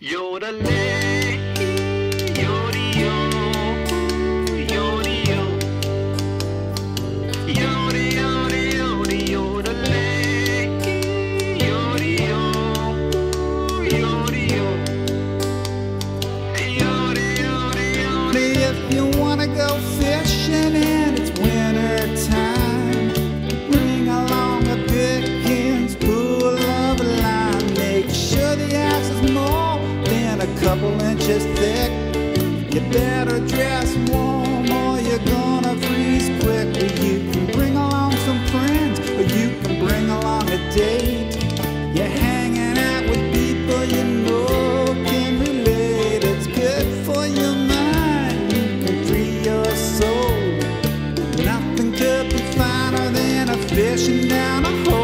Yodeling. a couple inches thick. You better dress warm or you're gonna freeze quick. You can bring along some friends or you can bring along a date. You're hanging out with people you know can relate. It's good for your mind, you can free your soul. Nothing could be finer than a fishing down a hole.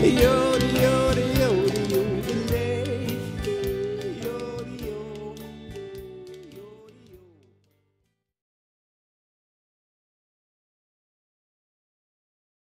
You.